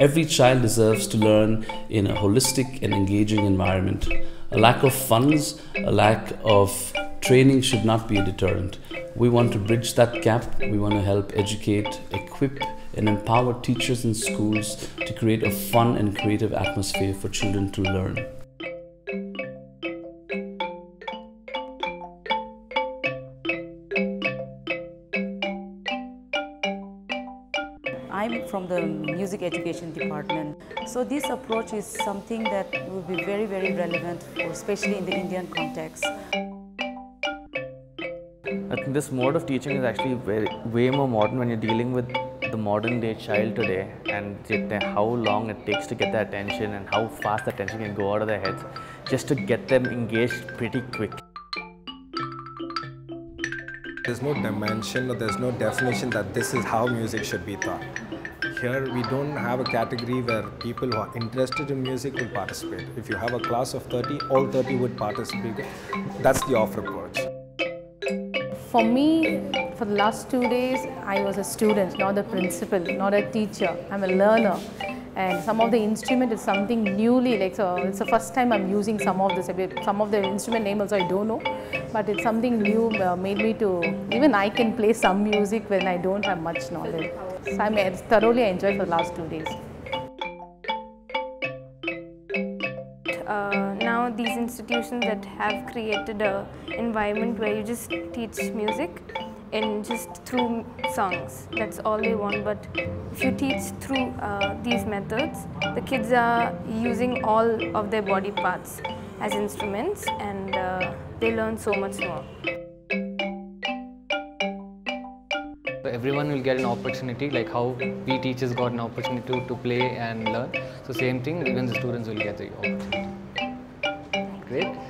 Every child deserves to learn in a holistic and engaging environment. A lack of funds, a lack of training should not be a deterrent. We want to bridge that gap. We want to help educate, equip, and empower teachers and schools to create a fun and creative atmosphere for children to learn. I'm from the music education department. So this approach is something that will be very, very relevant, for, especially in the Indian context. I think this mode of teaching is actually very, way more modern when you're dealing with the modern day child today and how long it takes to get their attention and how fast the attention can go out of their heads just to get them engaged pretty quick. There's no dimension or there's no definition that this is how music should be taught. Here we don't have a category where people who are interested in music will participate. If you have a class of 30, all 30 would participate. That's the Orff approach. For me, for the last two days, I was a student, not a principal, not a teacher. I'm a learner. And some of the instrument is something newly, like so it's the first time I'm using some of this. Some of the instrument name also I don't know, but it's something new uh, made me to, even I can play some music when I don't have much knowledge. So I'm thoroughly enjoyed for the last two days. Uh, now these institutions that have created a environment where you just teach music and just through songs. That's all they want. But if you teach through uh, these methods the kids are using all of their body parts as instruments and uh, they learn so much more. Everyone will get an opportunity like how we teachers got an opportunity to, to play and learn. So same thing even the students will get the opportunity. Great